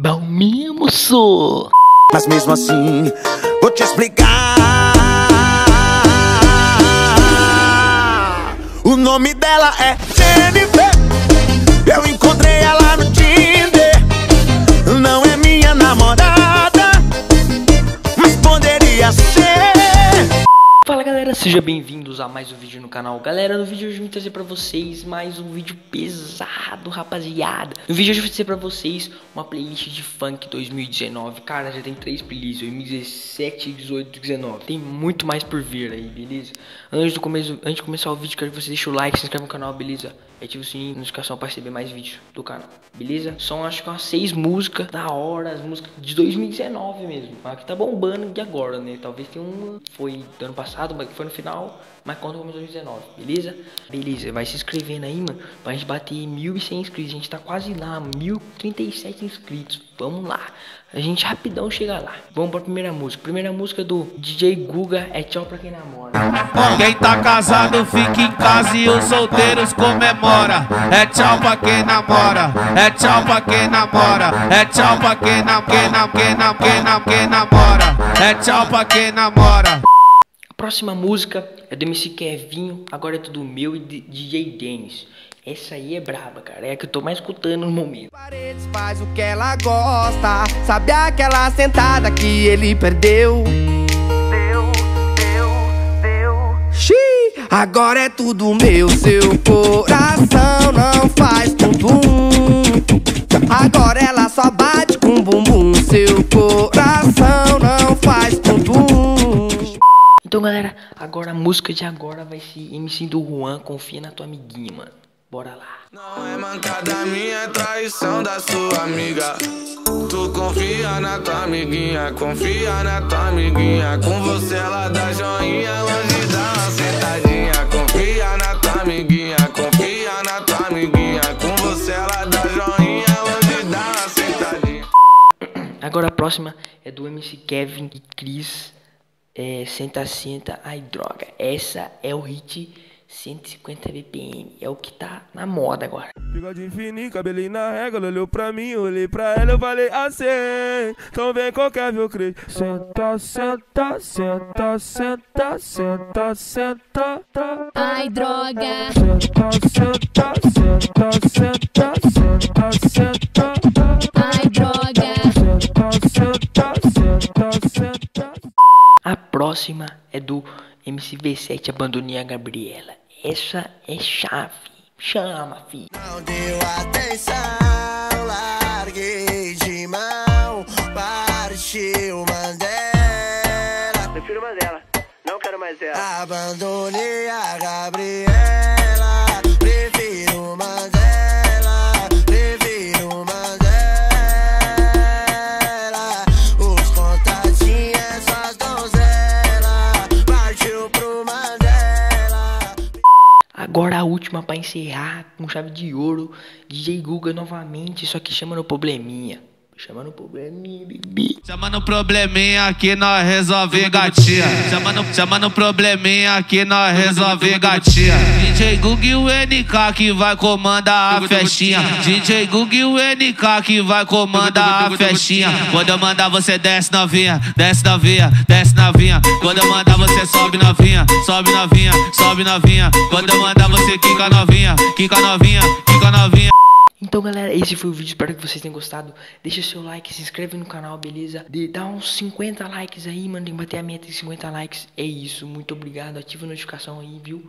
Bom mesmo, sou. Mas mesmo assim, vou te explicar. O nome dela é Jennifer. Eu encontrei ela no Tinder. Sejam bem-vindos a mais um vídeo no canal Galera, no vídeo de hoje eu vim trazer pra vocês mais um vídeo pesado, rapaziada No vídeo de hoje eu vou trazer pra vocês uma playlist de funk 2019 Cara, já tem três playlists, 2017, 18 19 Tem muito mais por vir aí, beleza? Antes, do começo, antes de começar o vídeo, quero que você deixe o like, se inscreva no canal, beleza? Ative o sininho de notificação para receber mais vídeos do canal, beleza? São acho que umas seis músicas da hora, as músicas de 2019 mesmo Mas que tá bombando de agora, né? Talvez tenha uma, foi do ano passado mas foi no final, mas conta como 2019, beleza? Beleza, vai se inscrevendo aí, mano, pra gente bater 1.100 inscritos. A gente tá quase lá, 1.037 inscritos. Vamos lá. A gente rapidão chega lá. Vamos pra primeira música. Primeira música do DJ Guga é Tchau pra quem namora. Quem tá casado fica em casa e os solteiros comemora. É tchau pra quem namora. É tchau pra quem namora. É tchau pra quem nam, quem nam, quem nam, quem nam, quem namora. É tchau pra quem namora. Próxima música é do MC Kevinho, agora é tudo meu e de DJ Dennis. Essa aí é braba, cara. É a que eu tô mais escutando no momento. Paredes faz o que ela gosta. Sabe aquela sentada que ele perdeu? Deu, deu, deu. Xiii, agora é tudo meu. Seu coração não faz. Agora música de agora vai ser MC do Juan, confia na tua amiguinha, mano. Bora lá. Não é mancada minha, é traição da sua amiga. Tu confia na tua amiguinha, confia na tua amiguinha. Com você ela dá joinha, longe dá uma sentadinha. Confia na tua amiguinha, confia na tua amiguinha. Com você ela dá joinha, longe dá uma sentadinha. Agora a próxima é do MC Kevin e Cris é, senta, senta, ai droga. Essa é o hit 150 BPM, é o que tá na moda agora. Bigode fininho, cabelinho na régua, ela olhou pra mim, olhei pra ela, eu falei assim, então vem qualquer viu crente. Senta, senta, senta, senta, senta, senta, Ai droga. Senta, senta, senta, senta, próxima é do MC V7 Abandonei a Gabriela. Essa é chave. Chama, fi. Não deu atenção, larguei de mão, partiu Mandela. Prefiro Mandela. Não quero mais ela. Abandonei a Gabriela, a última pra encerrar com chave de ouro. DJ Guga novamente, só que chama no probleminha. Chama no probleminha, bebê. Chama no probleminha que nós resolve gatinha. Chama no, chama no probleminha que nós resolve gatinha. DJ Gug e o NK que vai comandar a festinha. DJ Gug e o NK que vai comandar a festinha. Quando eu mandar você desce novinha, desce novinha, desce novinha. Quando eu mandar você sobe novinha, sobe novinha, sobe novinha. Quando eu mandar você quica novinha, quica novinha, quica novinha. Então, galera, esse foi o vídeo. Espero que vocês tenham gostado. Deixa seu like, se inscreve no canal, beleza? De, dá uns 50 likes aí, mano. Tem que bater a meta de 50 likes. É isso. Muito obrigado. Ativa a notificação aí, viu?